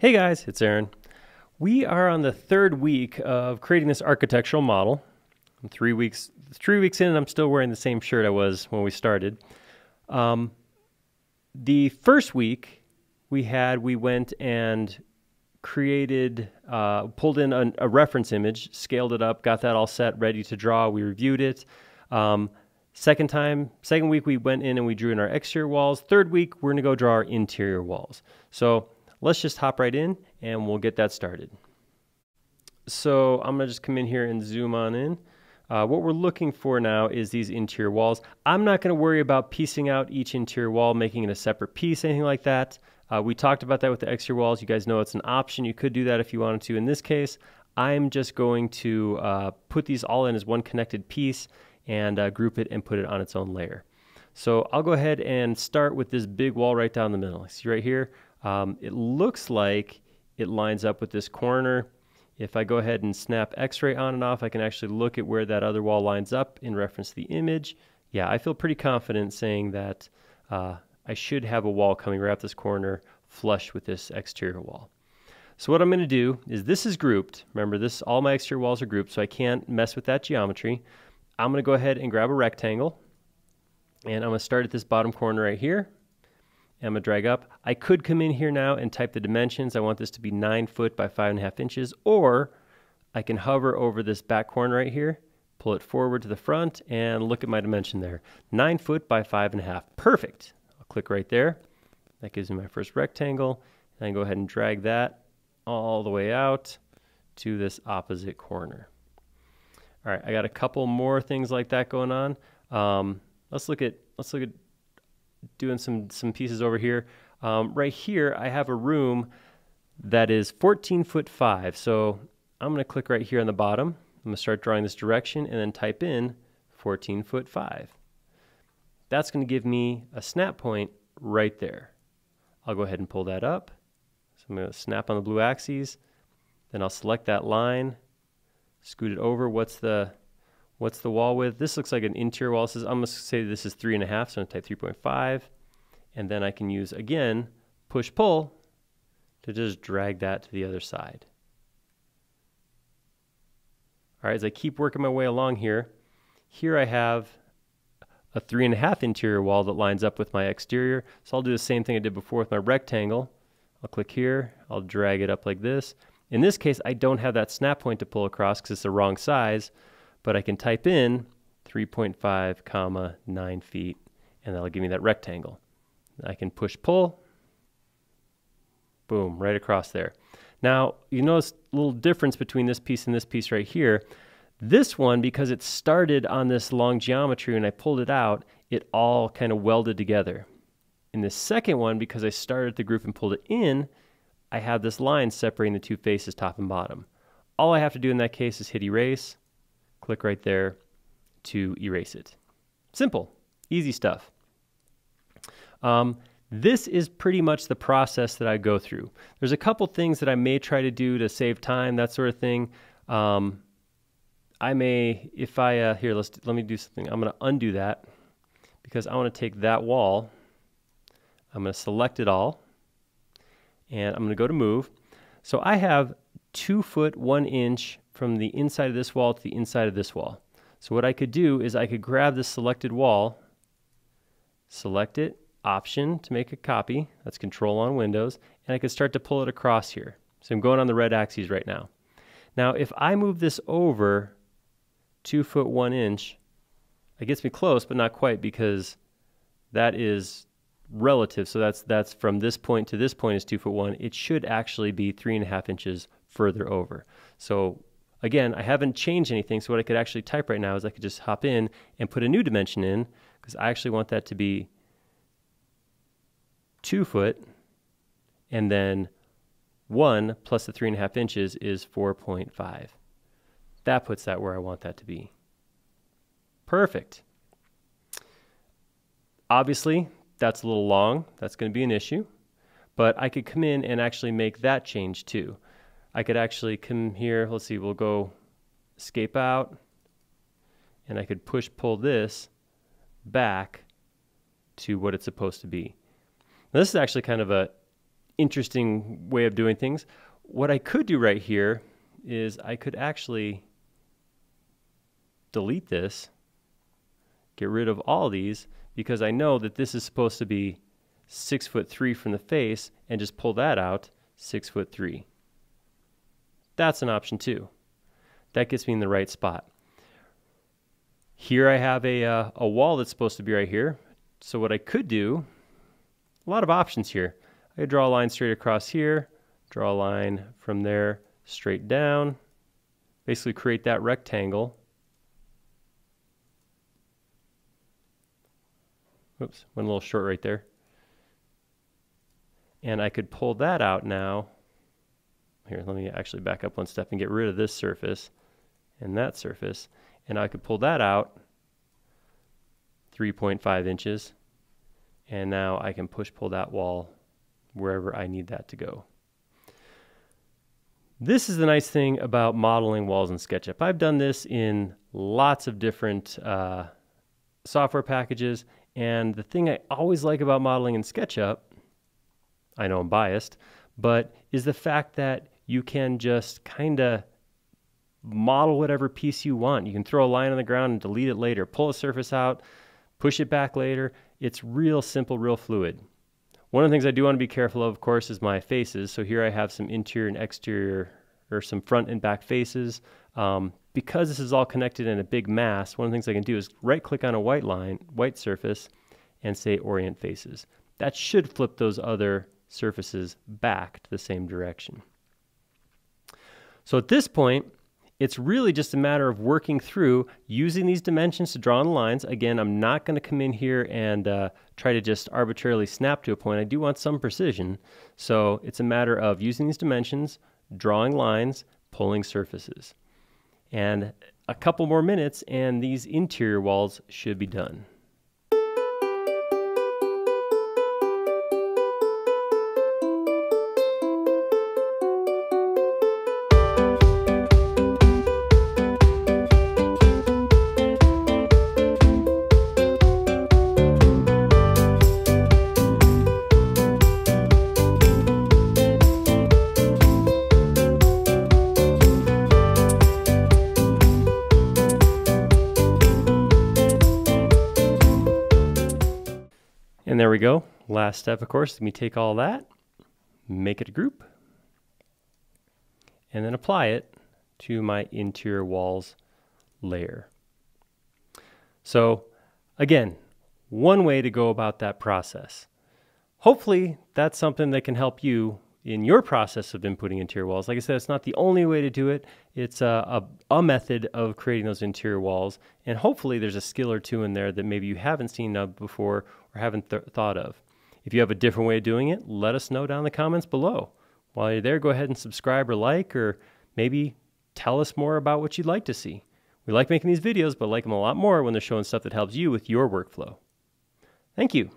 Hey guys, it's Aaron. We are on the third week of creating this architectural model. I'm three weeks three weeks in, and I'm still wearing the same shirt I was when we started. Um, the first week we had, we went and created, uh, pulled in a, a, reference image, scaled it up, got that all set, ready to draw. We reviewed it. Um, second time, second week we went in and we drew in our exterior walls. Third week we're gonna go draw our interior walls. So let's just hop right in and we'll get that started. So I'm gonna just come in here and zoom on in. Uh, what we're looking for now is these interior walls. I'm not gonna worry about piecing out each interior wall, making it a separate piece, anything like that. Uh, we talked about that with the exterior walls. You guys know it's an option. You could do that if you wanted to. In this case, I'm just going to uh, put these all in as one connected piece and uh, group it and put it on its own layer. So I'll go ahead and start with this big wall right down the middle. See right here, um, it looks like it lines up with this corner. If I go ahead and snap x-ray on and off, I can actually look at where that other wall lines up in reference to the image. Yeah, I feel pretty confident saying that uh, I should have a wall coming right up this corner flush with this exterior wall. So what I'm going to do is this is grouped. Remember this, all my exterior walls are grouped, so I can't mess with that geometry. I'm going to go ahead and grab a rectangle, and I'm going to start at this bottom corner right here. I'm gonna drag up. I could come in here now and type the dimensions. I want this to be nine foot by five and a half inches, or I can hover over this back corner right here, pull it forward to the front, and look at my dimension there. Nine foot by five and a half. Perfect. I'll click right there. That gives me my first rectangle. And I go ahead and drag that all the way out to this opposite corner. All right, I got a couple more things like that going on. Um, let's look at let's look at doing some, some pieces over here. Um, right here, I have a room that is 14 foot 5. So I'm going to click right here on the bottom. I'm going to start drawing this direction and then type in 14 foot 5. That's going to give me a snap point right there. I'll go ahead and pull that up. So I'm going to snap on the blue axes. Then I'll select that line, scoot it over. What's the What's the wall width? This looks like an interior wall. Is, I'm going to say this is 3.5, so I'm going to type 3.5. And then I can use, again, push-pull to just drag that to the other side. All right, as I keep working my way along here, here I have a 3.5 interior wall that lines up with my exterior. So I'll do the same thing I did before with my rectangle. I'll click here, I'll drag it up like this. In this case, I don't have that snap point to pull across because it's the wrong size but I can type in 3.5 comma 9 feet and that'll give me that rectangle. I can push pull, boom, right across there. Now, you notice a little difference between this piece and this piece right here. This one, because it started on this long geometry and I pulled it out, it all kind of welded together. In the second one, because I started the group and pulled it in, I have this line separating the two faces, top and bottom. All I have to do in that case is hit erase, click right there to erase it. Simple, easy stuff. Um, this is pretty much the process that I go through. There's a couple things that I may try to do to save time, that sort of thing. Um, I may, if I, uh, here, let's, let me do something. I'm going to undo that because I want to take that wall. I'm going to select it all and I'm going to go to move. So I have two foot, one inch from the inside of this wall to the inside of this wall. So what I could do is I could grab the selected wall, select it, Option to make a copy, that's Control on Windows, and I could start to pull it across here. So I'm going on the red axis right now. Now if I move this over two foot one inch, it gets me close, but not quite because that is relative. So that's that's from this point to this point is two foot one. It should actually be three and a half inches further over. So Again, I haven't changed anything, so what I could actually type right now is I could just hop in and put a new dimension in, because I actually want that to be 2 foot, and then 1 plus the 3.5 inches is 4.5. That puts that where I want that to be. Perfect. Obviously, that's a little long. That's going to be an issue. But I could come in and actually make that change too. I could actually come here, let's see, we'll go escape out, and I could push pull this back to what it's supposed to be. Now, this is actually kind of a interesting way of doing things. What I could do right here is I could actually delete this, get rid of all these, because I know that this is supposed to be six foot three from the face and just pull that out six foot three. That's an option too. That gets me in the right spot. Here I have a, uh, a wall that's supposed to be right here. So what I could do, a lot of options here. I could draw a line straight across here, draw a line from there straight down, basically create that rectangle. Oops, went a little short right there. And I could pull that out now. Here, let me actually back up one step and get rid of this surface and that surface. And I could pull that out 3.5 inches. And now I can push pull that wall wherever I need that to go. This is the nice thing about modeling walls in SketchUp. I've done this in lots of different uh, software packages. And the thing I always like about modeling in SketchUp I know I'm biased, but is the fact that you can just kind of model whatever piece you want. You can throw a line on the ground and delete it later, pull a surface out, push it back later. It's real simple, real fluid. One of the things I do want to be careful of, of course, is my faces. So here I have some interior and exterior, or some front and back faces. Um, because this is all connected in a big mass, one of the things I can do is right click on a white line, white surface, and say orient faces. That should flip those other surfaces back to the same direction. So at this point, it's really just a matter of working through using these dimensions to draw in lines. Again, I'm not going to come in here and uh, try to just arbitrarily snap to a point. I do want some precision. So it's a matter of using these dimensions, drawing lines, pulling surfaces. And a couple more minutes and these interior walls should be done. There we go. Last step, of course, let me take all that, make it a group, and then apply it to my interior walls layer. So again, one way to go about that process. Hopefully that's something that can help you in your process of inputting interior walls. Like I said, it's not the only way to do it. It's a, a, a, method of creating those interior walls. And hopefully there's a skill or two in there that maybe you haven't seen of before or haven't th- thought of. If you have a different way of doing it, let us know down in the comments below. While you're there, go ahead and subscribe or like, or maybe tell us more about what you'd like to see. We like making these videos, but like them a lot more when they're showing stuff that helps you with your workflow. Thank you.